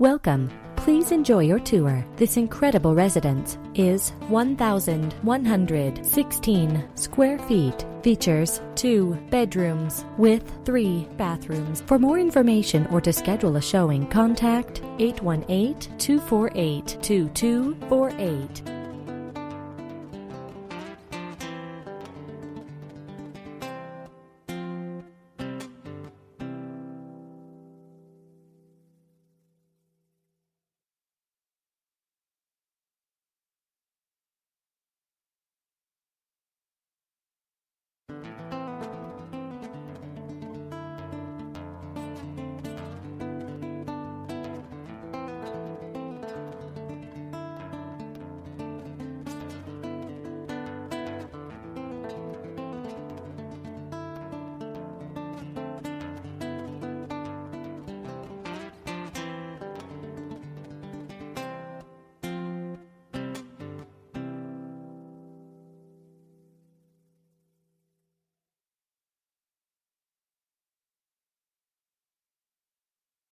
Welcome. Please enjoy your tour. This incredible residence is 1,116 square feet. Features two bedrooms with three bathrooms. For more information or to schedule a showing, contact 818 248 2248.